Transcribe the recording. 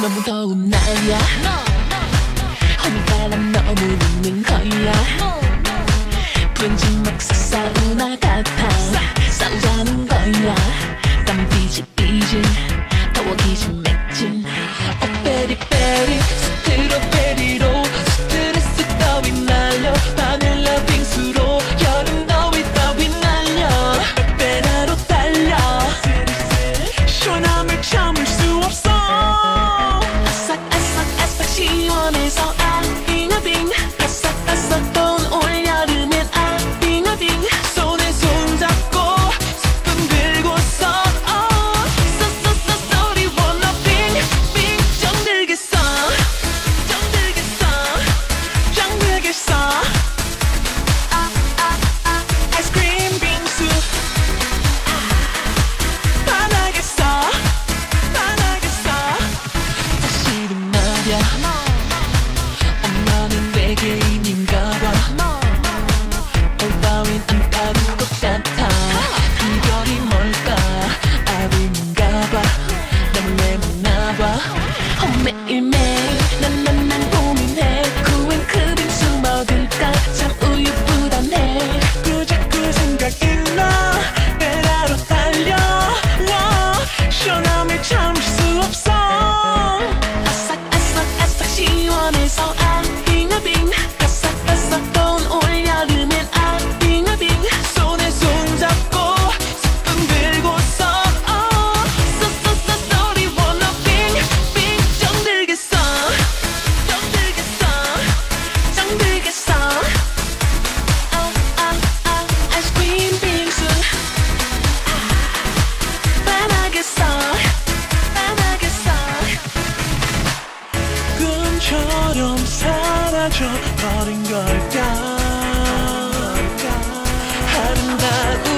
너무 더운 날야 허니 바람 너무 웃는 거야 왠지 막 싸우나 같아 싸우자는 거야 버린 걸까 아름다운